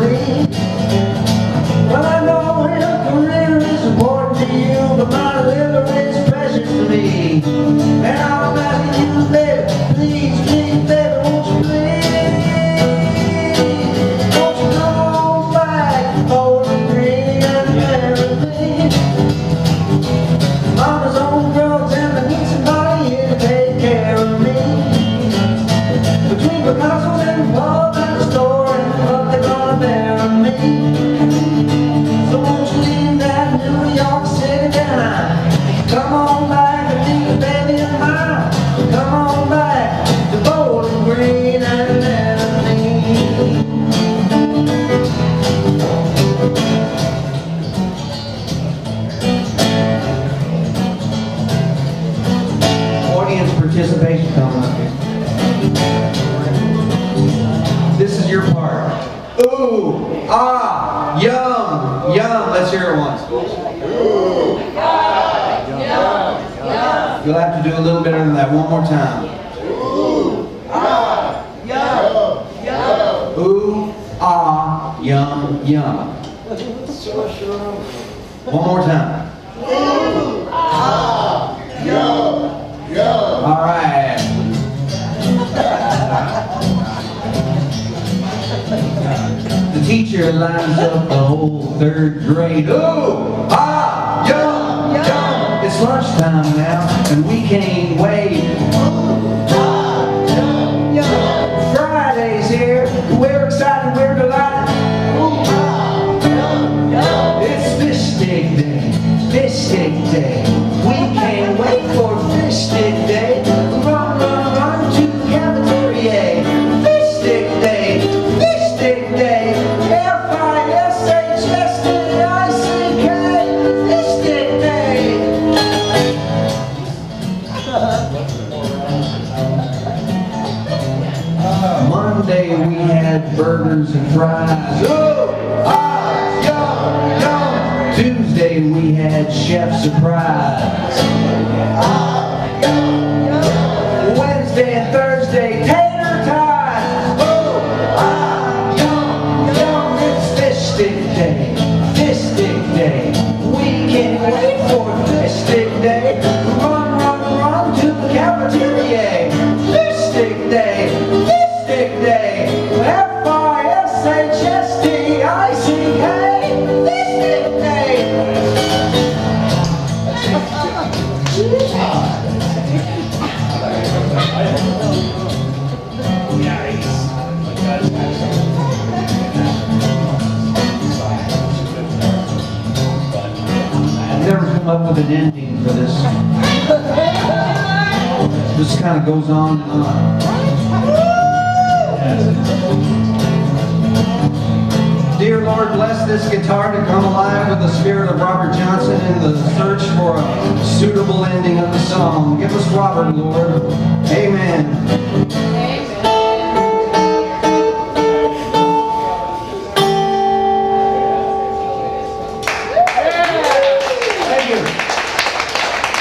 family. Participation coming. This is your part. Ooh, ah, yum, yum. Let's hear it once. Ooh, ah, yum, yum. You'll have to do a little better than that. One more time. Ooh, ah, yum, yum. Ooh, ah, yum, yum. One more time. Teacher lines up the whole third grade. Ooh, ah, yum, yum. It's lunchtime now, and we can't Monday we had burgers and fries. Ooh, ah, yum, yum. Tuesday we had chef surprise. Ah, yum. Wednesday and Thursday tater tots. Ooh, ah, yum, yum. It's fish stick day. Fish stick day. We can't wait for up with an ending for this. This kind of goes on and on. Dear Lord, bless this guitar to come alive with the spirit of Robert Johnson in the search for a suitable ending of the song. Give us Robert, Lord.